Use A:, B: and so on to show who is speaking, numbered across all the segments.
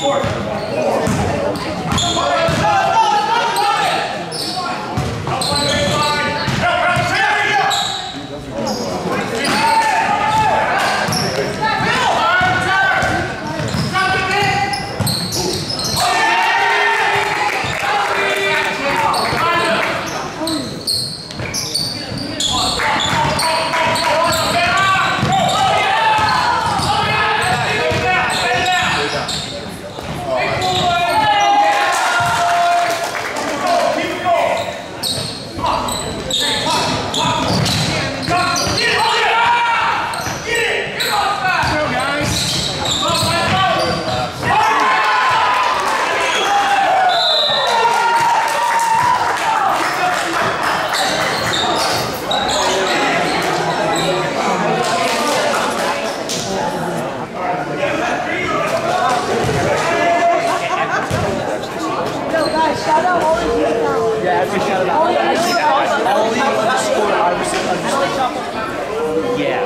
A: Short.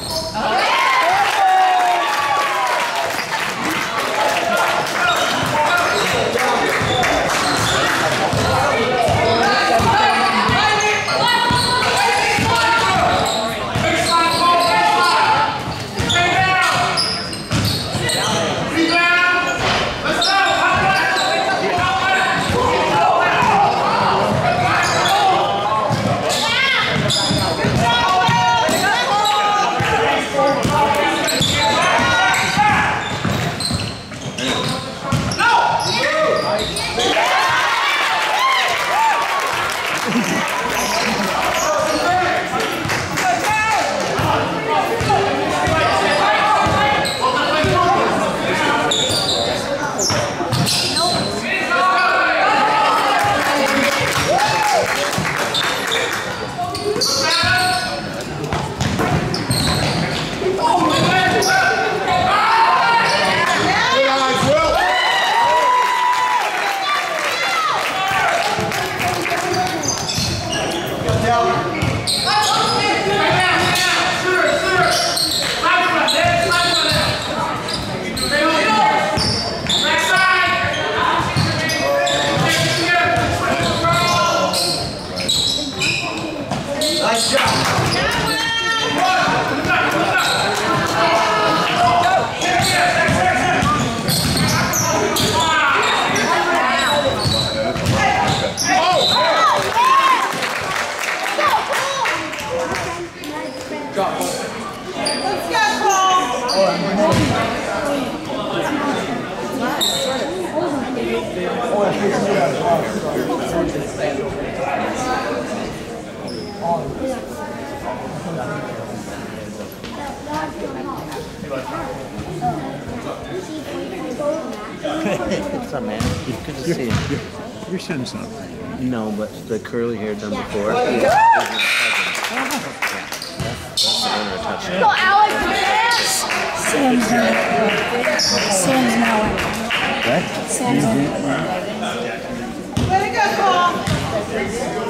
A: Let's
B: What's up, man? Good to see you.
C: Your son's not.
B: No, but the curly hair done before. is- is my. Yeah, that's- that's the owner of Touchdown.
A: Go, Alex!
D: Sam's now. Sam's now.
C: What?
D: Sam's now.
A: Way to go, Paul!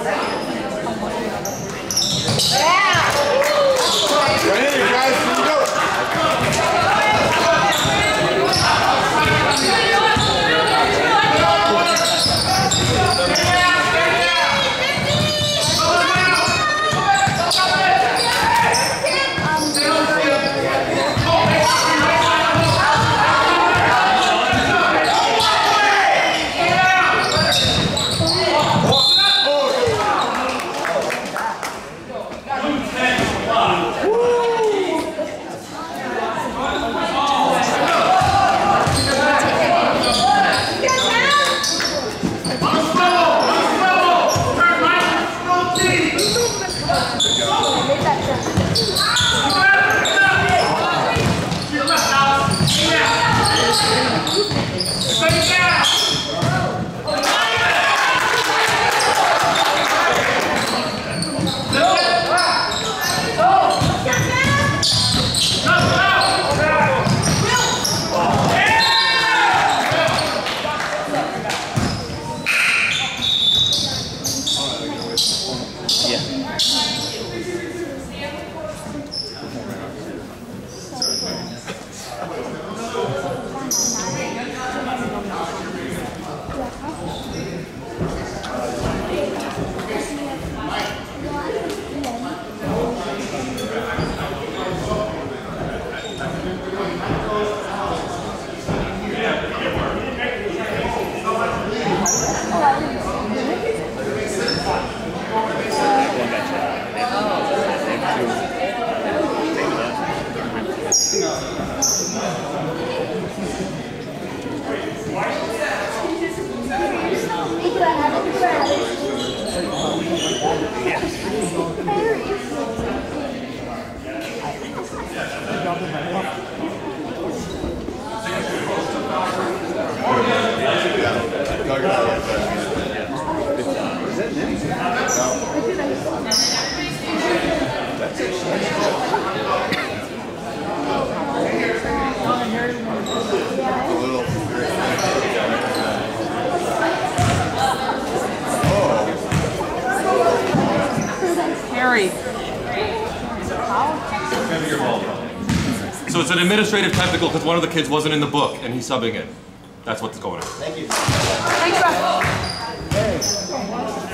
E: So it's an administrative technical because one of the kids wasn't in the book and he's subbing in. That's what's going on. Thank you.
F: Thanks, Ref.
G: Baji's.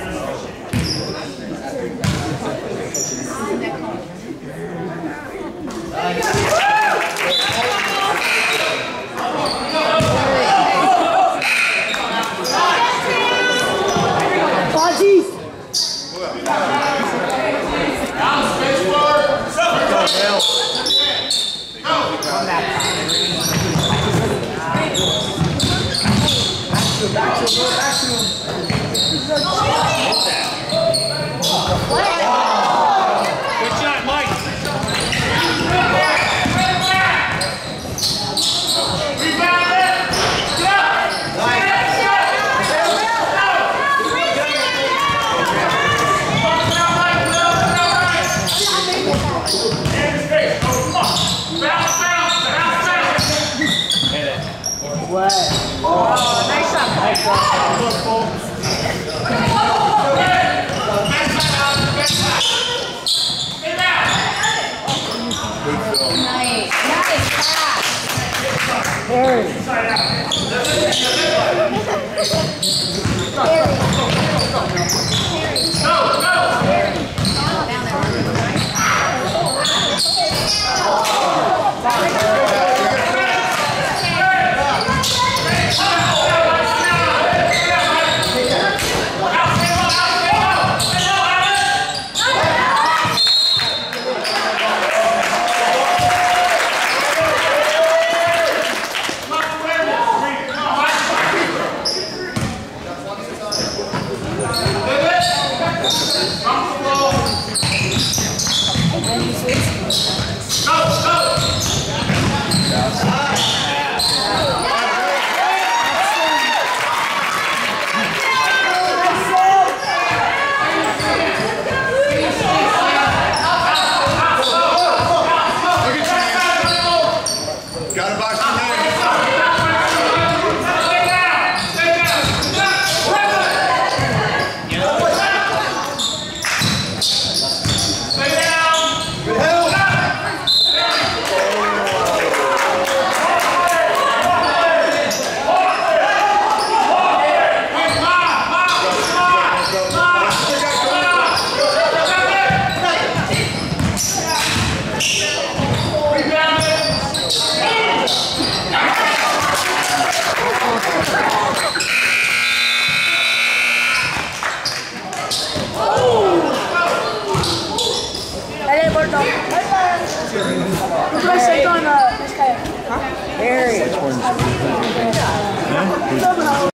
D: right now.